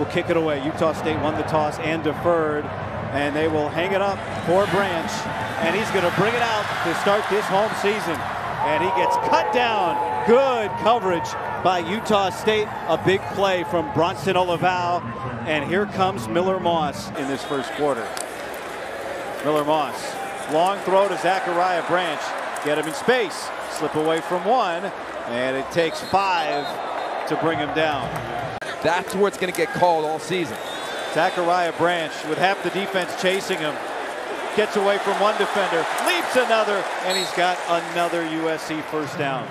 will kick it away. Utah State won the toss and deferred, and they will hang it up for Branch, and he's going to bring it out to start this home season. And he gets cut down. Good coverage by Utah State. A big play from Bronson Olival. And here comes Miller Moss in this first quarter. Miller Moss. Long throw to Zachariah Branch. Get him in space. Slip away from one. And it takes five to bring him down. That's where it's going to get called all season. Zachariah Branch with half the defense chasing him. Gets away from one defender, leaps another, and he's got another USC first down.